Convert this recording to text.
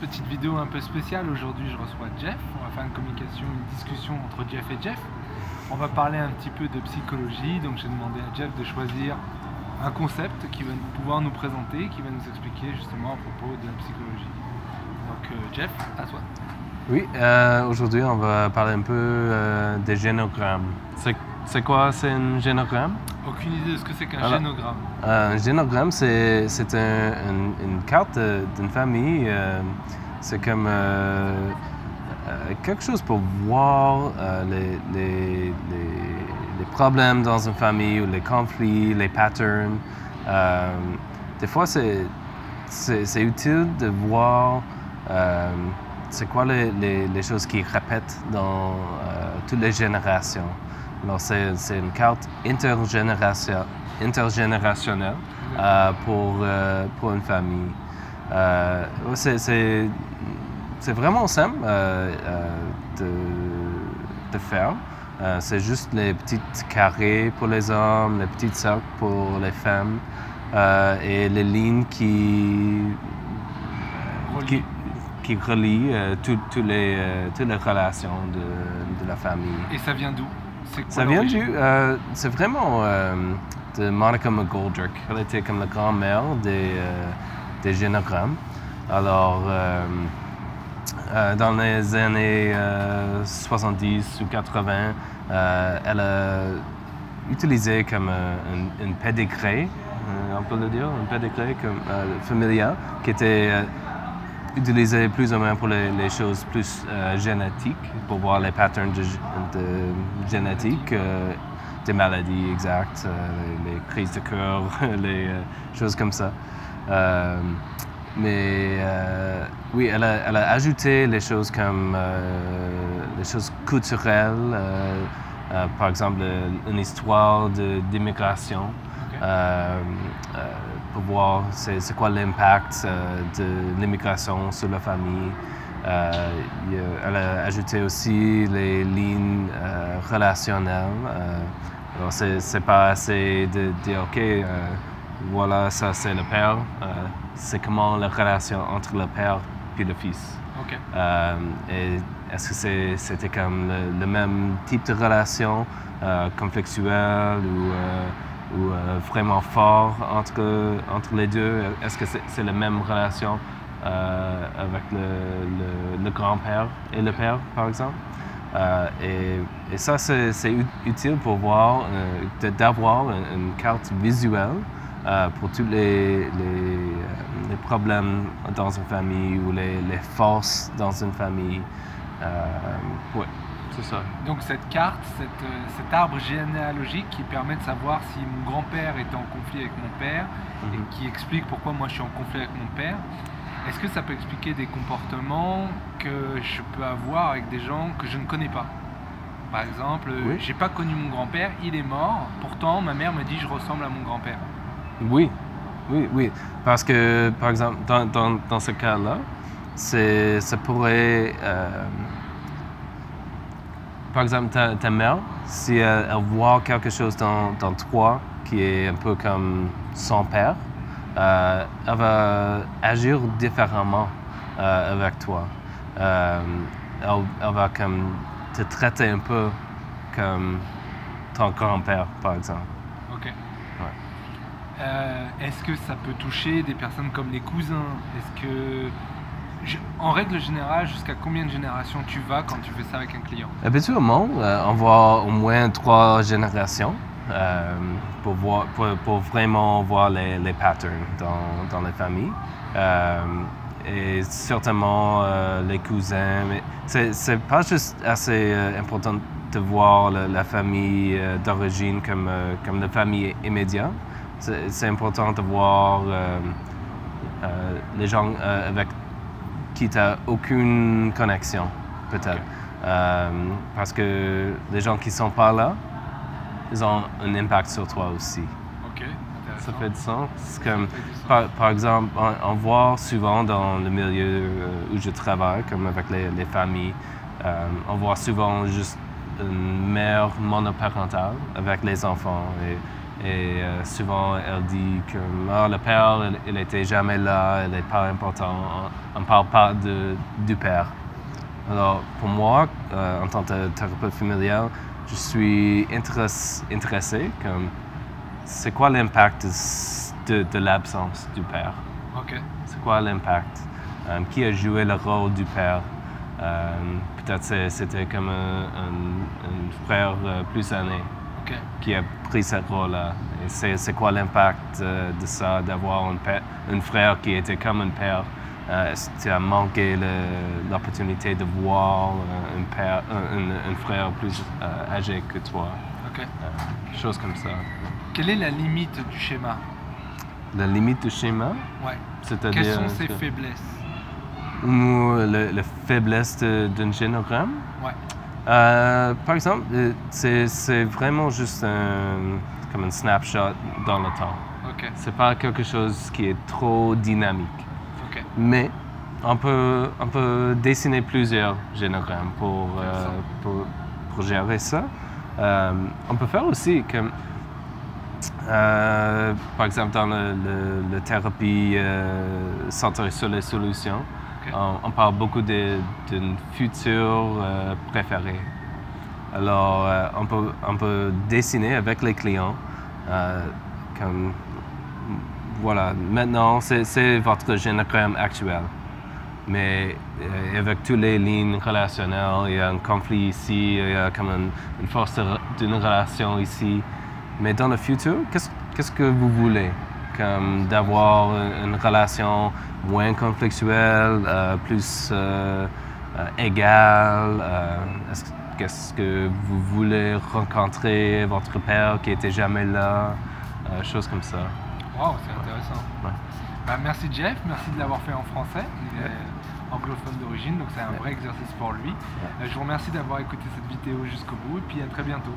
petite vidéo un peu spéciale. Aujourd'hui, je reçois Jeff. On va faire une communication, une discussion entre Jeff et Jeff. On va parler un petit peu de psychologie. Donc, j'ai demandé à Jeff de choisir un concept qui va pouvoir nous présenter, qui va nous expliquer justement à propos de la psychologie. Donc, euh, Jeff, à toi. Oui, euh, aujourd'hui, on va parler un peu euh, des génogrammes. C'est quoi, c'est un génogramme? Aucune idée de ce que c'est qu'un génogramme. Un génogramme, c'est un, une carte d'une famille. Euh, c'est comme euh, euh, quelque chose pour voir les, les, les, problèmes dans une famille ou les conflits, les patterns. des fois, c'est utile de voir c'est quoi les, les, choses qui répètent dans toutes les générations. Alors, c'est une carte intergénération, intergénérationnelle euh, pour, euh, pour une famille. Euh, c'est vraiment simple de, de, faire. c'est juste les petits carrés pour les hommes, les petits cercles pour les femmes et les lignes qui, qui, qui relient toutes les, toutes les relations de, de la famille. Et ça vient d'où? Ça vient du. Euh, c'est vraiment euh, de Monica McGoldrick. Elle était comme la grand-mère des, euh, des génogrammes. Alors, dans les années 70 ou 80, elle a utilisé comme un, un pédigré, on peut le dire, un pédigré comme, familial, qui était utilisé plus ou moins pour les, choses plus euh, génétiques, pour voir les patterns de, génétique, euh, des maladies exactes, euh, les, crises de cœur, les choses comme ça. mais oui, elle a, elle a, ajouté les choses comme les choses culturelles, par exemple une histoire d'immigration voir c'est quoi l'impact euh, de l'immigration sur la famille. Euh, elle a ajouté aussi les lignes euh, relationnelles. alors, c'est pas assez de dire, OK, voilà, ça c'est le père. c'est comment la relation entre le père et le fils. et est-ce que c'était comme le, même type de relation conflictuelle ou ou euh, vraiment fort entre, entre les deux? Est-ce que c'est la même relation euh, avec le, le, grand-père et le père, par exemple? Euh, et, et, ça, c'est utile pour voir, d'avoir une, carte visuelle pour tous les, les, les, problèmes dans une famille ou les, les forces dans une famille. Donc cette carte, euh, cet arbre généalogique qui permet de savoir si mon grand-père était en conflit avec mon père et mhm. qui explique pourquoi moi je suis en conflit avec mon père, est-ce que ça peut expliquer des comportements que je peux avoir avec des gens que je ne connais pas? Par exemple, j'ai pas connu mon grand-père, il est mort, pourtant ma mère me dit je ressemble à mon grand-père. Oui, oui, oui. Parce que, par exemple, dans, ce cas-là, ça pourrait... Euh, par exemple, ta, mère, si elle, voit quelque chose dans, toi qui est un peu comme son père, euh, elle va agir différemment euh, avec toi. Euh, elle, va comme te traiter un peu comme ton grand-père, par exemple. OK. Est-ce que ça peut toucher des personnes comme les cousins? Est-ce que en règle générale, jusqu'à combien de générations tu vas quand tu fais ça avec un client? Habituellement, euh, on voit au moins trois générations euh, pour, voir, pour, vraiment voir les, patterns dans, dans, les familles. Euh, et certainement les cousins. Mais c'est pas juste assez important de voir la, famille d'origine comme, comme la famille immédiate. C'est important de voir les gens avec qui n'a aucune connexion, peut-être. Euh, parce que les gens qui sont pas là, ils ont un impact sur toi aussi. OK. Ça fait du sens. Comme, par, exemple, on, voit souvent dans le milieu euh, où je travaille, comme avec les, familles, euh, on voit souvent juste une mère monoparentale avec les enfants. Et Et euh, souvent, elle dit que ah, le père, il n'était jamais là, il n'est pas important. On ne parle pas de, du père. Alors, pour moi, euh, en tant que thérapeute familial, je suis intéressé, comme c'est quoi l'impact de, de l'absence du père? C'est quoi l'impact? Euh, qui a joué le rôle du père? Peut-être c'était comme un, un frère plus aîné qui a pris ce rôle-là. C'est quoi l'impact euh, de ça, d'avoir un, frère qui était comme un père? Euh, tu as manqué l'opportunité de voir euh, un, père, un, frère plus âgé que toi? Okay. chose comme ça. Quelle est la limite du schéma? La limite du schéma? Oui. Quelles sont ses faiblesses? la faiblesse d'un génogramme? Ouais. Euh, par exemple, euh, c'est vraiment juste un, comme un snapshot dans le temps. Okay. C'est pas quelque chose qui est trop dynamique. Okay. Mais on peut, on peut dessiner plusieurs génogrammes pour, euh, pour, pour, gérer ça. on peut faire aussi comme, par exemple, dans la thérapie centrée sur les solutions, on, parle beaucoup d'une future euh, préférée. Alors, euh, on, peut, dessiner avec les clients euh, comme, voilà, maintenant, c'est votre génogramme actuel. Mais avec toutes les lignes relationnelles, il y a un conflit ici, il y a comme une, force d'une relation ici. Mais dans le futur, qu'est-ce que vous voulez? Comme d'avoir une relation moins conflictuel, euh, plus euh, euh, égal. Qu'est-ce que vous voulez rencontrer votre père qui était jamais là, choses comme ça. Wow, c'est intéressant. Bah, merci Jeff, merci de l'avoir fait en français. Il est anglophone d'origine, donc c'est un vrai exercice pour lui. je vous remercie d'avoir écouté cette vidéo jusqu'au bout et puis à très bientôt.